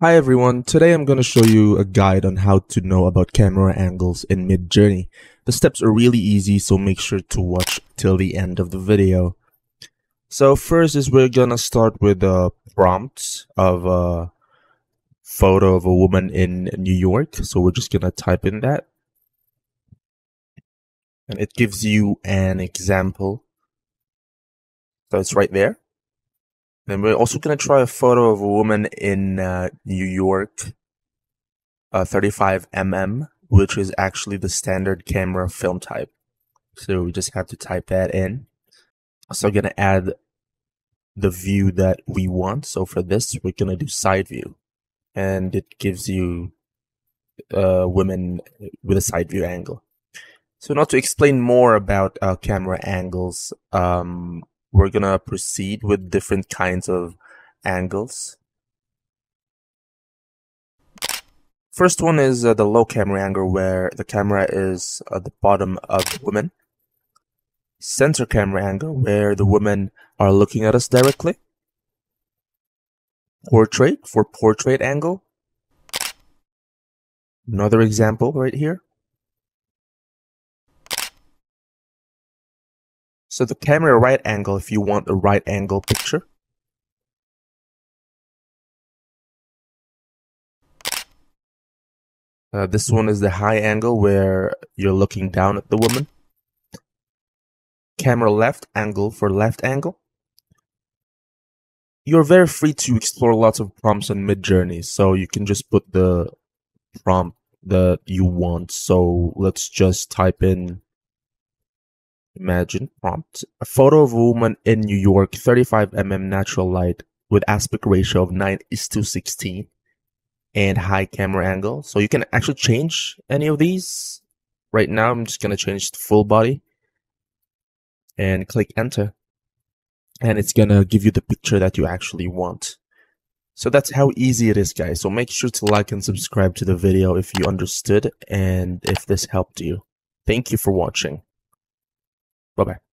Hi everyone, today I'm going to show you a guide on how to know about camera angles in Midjourney. The steps are really easy, so make sure to watch till the end of the video. So first is we're going to start with a prompt of a photo of a woman in New York. So we're just going to type in that. And it gives you an example. So it's right there. Then we're also going to try a photo of a woman in uh, New York, uh, 35 mm, which is actually the standard camera film type. So we just have to type that in. So I'm going to add the view that we want. So for this, we're going to do side view. And it gives you uh, women with a side view angle. So now to explain more about uh, camera angles, um, we're gonna proceed with different kinds of angles. First one is uh, the low camera angle where the camera is at the bottom of the woman. Center camera angle where the women are looking at us directly. Portrait for portrait angle. Another example right here. So the camera right angle if you want a right angle picture. Uh, this one is the high angle where you're looking down at the woman. Camera left angle for left angle. You're very free to explore lots of prompts on Midjourney, so you can just put the prompt that you want. So let's just type in Imagine prompt. A photo of a woman in New York, 35mm natural light with aspect ratio of 9 is to 16 and high camera angle. So you can actually change any of these. Right now, I'm just going to change to full body and click enter. And it's going to give you the picture that you actually want. So that's how easy it is, guys. So make sure to like and subscribe to the video if you understood and if this helped you. Thank you for watching. Bye bye.